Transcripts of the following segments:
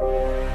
you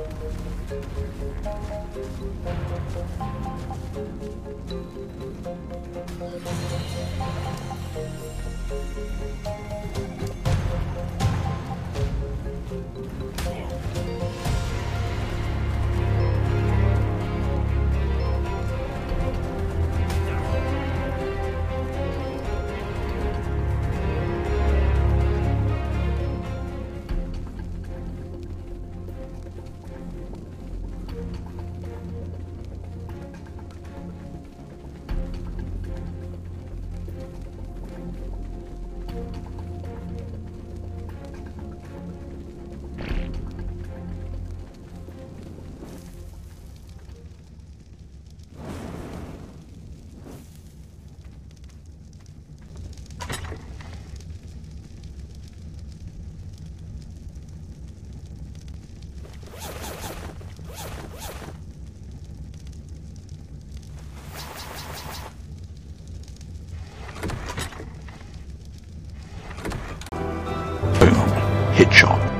Thank you. hit shot.